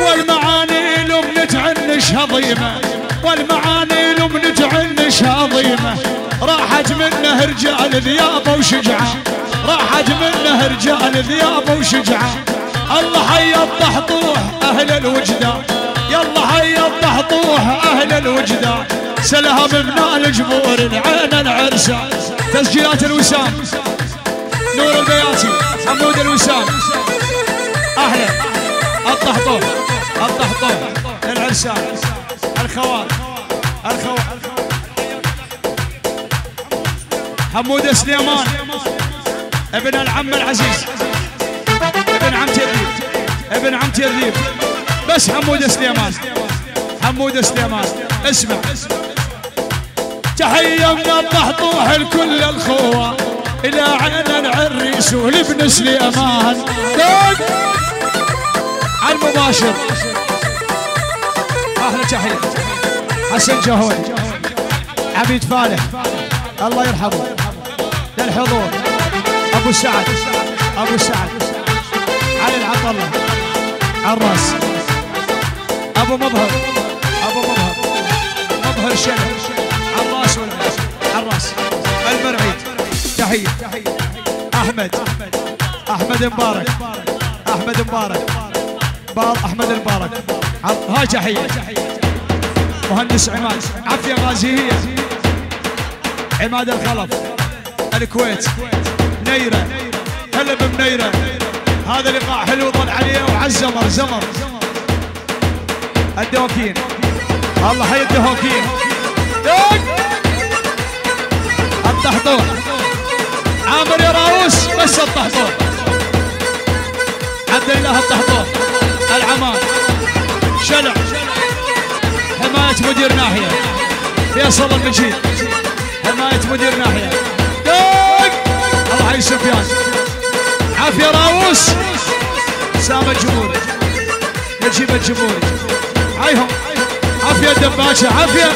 والمعاني لم نتعنش هضيمة والمعاني لم نتعنش هضيمة راحت منه رجال ذيابة وشجعة راحت منه رجال ذيابة وشجعة. الله حي الطحطوح أهل الوجدان يلا حي الطحطوح أهل الوجدان سلهم من الجبور العين العرسان تسجيلات الوسام نور البياتي حمود الوسام. أهلا. الطحطوح الطحطوح العرسان الخوات الخوات حمود سليمان ابن العم العزيز ابن عم ترديف ابن عم ترديف بس حمود سليمان حمود سليمان. اسمع. تحية من الطحطوح لكل الخوة إلى عين العريس ولابن سليمان. المباشر. أهلا تحية. حسن جهوي. عبيد فالح. الله يرحمه. للحضور أبو سعد. أبو سعد. علي العطلة عراس أبو مظهر. أبو مظهر. مظهر شنب. عراس ولا عراس المرعيد تحية. أحمد. أحمد مبارك. أحمد مبارك. بار أحمد المبارك. هاي تحية. مهندس عماد. عافية غازية عماد الخلف. الكويت. نيرة. هلا بمنيرة هذا لقاء حلو ظل عليه وعالزمر زمر الدوكين الله حي الدهوكين دق الطحطوح عامر يا راوس بس الطحطوح عبد العمان شلع حماية مدير ناحية. فيصل المجيد. حماية مدير ناحية. دق الله حي سفيان. عافية راوس. سام الجمهوري نجيب الجمهوري. هايهم عافية دباشة. عافية.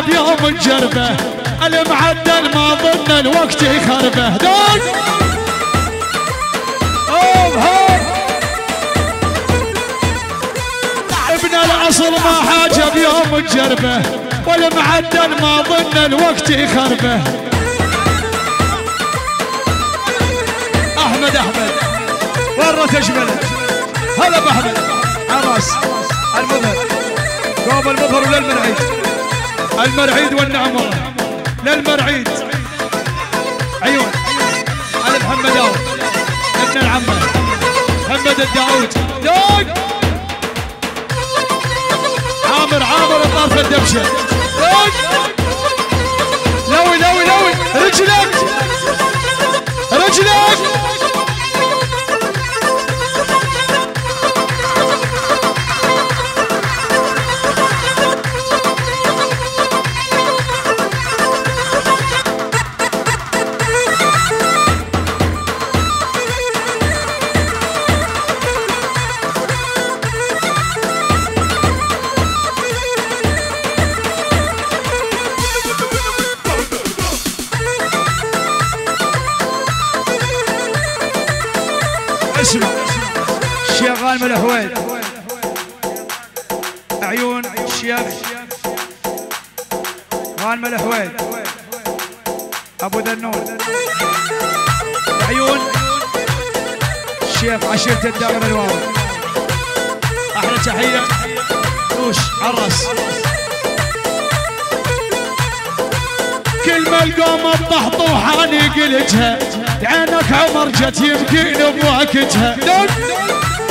حاجة بيوم نجربه المعدل ما ظن الوقت يخربه. هوب ابن الاصل ما حاجة بيوم نجربه والمعدل ما ظن الوقت يخربه. أحمد أحمد ورة اجملت هلا بأحمد. عراس المظهر. قوم المظهر وللمرعيد المرعيد والنعم. والله للمرعيد. عيون علي محمد داود ابن العمة محمد الداود دق عامر عامر طرف الدبشة. اسمع. الشيخ غانم الحويد عيون الشيخ غانم الحويد أبو ذنون عيون الشيخ عشيرة الدائرة الواوي أحلى تحية. وش عرس كلمة القوم الطحطوحاني قلتها عينك عمر جت يمكن بوقتها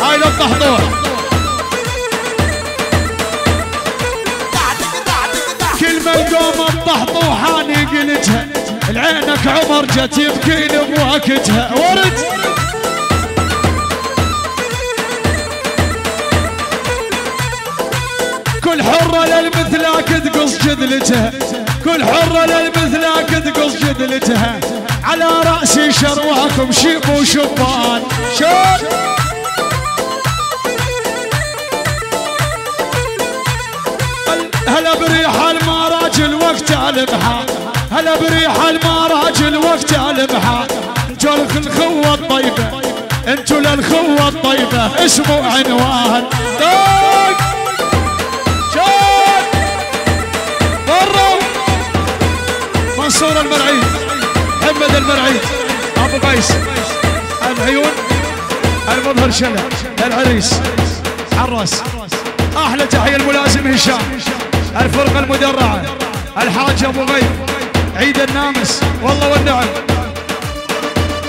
هاي الطحطوح كلمة لما القوم الطحطوحاني قلتها لعينك عمر جت يبكين بوقتها ورد حرة للمثلاك تقص جذلتها كل حرة للمثلاك تقص جذلتها على رأسي شرواكم شيب وشبان شوف. هلا بريح المراج الوقت البحار هلا بريح المراج الوقت البحار انتو الخوة الطيبة. انتو للخوة الطيبة. اسمه عنوان. ابو قيس العيون المظهر شلة العريس عراس. أحلى تحية الملازم هشام الفرقة المدرعة الحاج أبو غيث عيد النامس. والله والنعم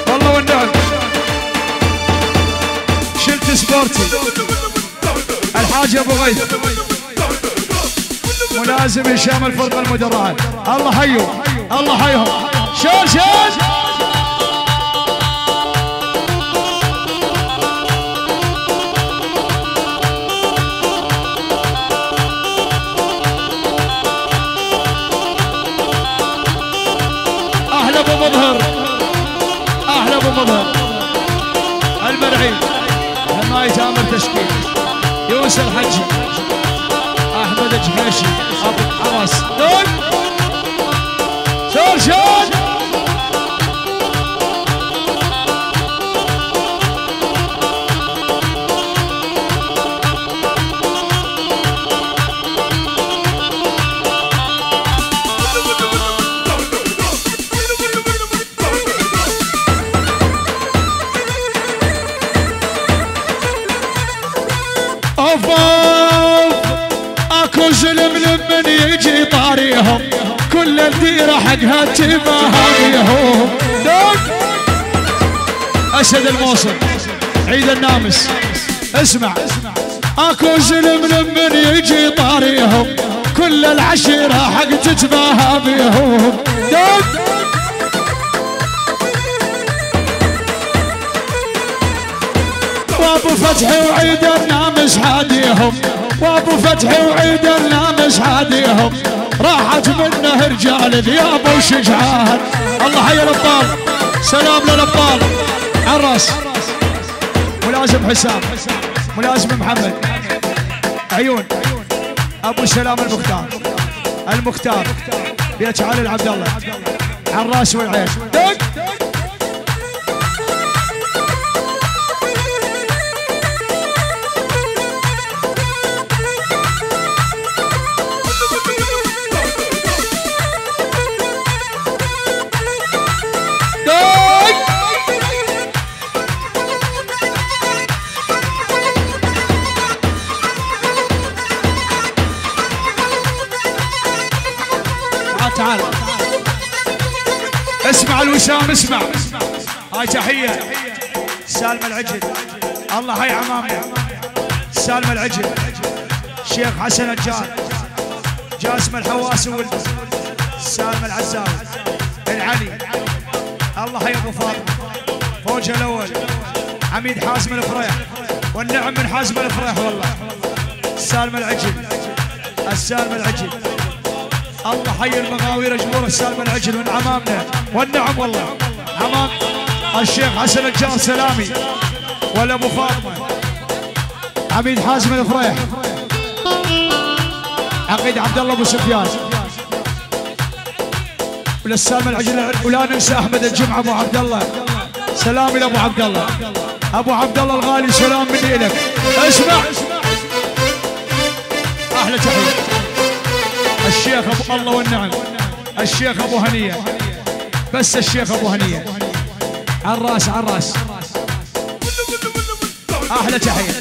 والله والنعم. شلت سبورتي. الحاج أبو غيث ملازم هشام الفرقة المدرعة. الله حيو الله حيهم شوف المرعي حماية أمر تشكيل. يونس الحجي. أحمد الجحيشي. أبو حرس دول. يجي طاريهم كل الديرة حقها تباهيهم دوك أسد الموصل عيد النامس. اسمع. أكو ظلم لمن يجي طاريهم. كل العشيرة حق تتباهى بيهم وأبو فتحي وعيد النامس حاديهم. وأبو فتحي وعيد النامس حاديهم. راحت منه رجال ذياب وشجعان. الله حي الأبطال. سلام للأبطال. عراس ملازم حسام. ملازم محمد. عيون. أبو سلام المختار. المختار. بيت علي العبد الله. عراس والعين. دق. الوسام اسمع؟ هاي تحية. سالم العجل. الله هاي عمامنا سالم العجل. شيخ حسن الجار. جاسم الحواس ولده سالم العزاوي. العلي الله هاي أبو فاطمة. فوجه الأول. عميد حازم الفريح. والنعم من حازم الفريح والله. سالم العجل. السالم العجل. الله حي المغاوير جمهور السالم العجل من عمامنا والنعم والله. عمام الشيخ حسن الجار سلامي ولا أبو فاطمة. عميد حازم الفريح. عقيد عبد الله أبو سفيان. وللسالم العجل ولا ننسى أحمد الجمعة أبو عبد الله. سلامي لابو عبد الله. أبو عبد الله الغالي سلام مني لك اسمع. أحلى تحيه الشيخ ابو الله والنعم. الشيخ أبو هنية. بس الشيخ أبو هنية. عالراس عالراس. أحلى تحية.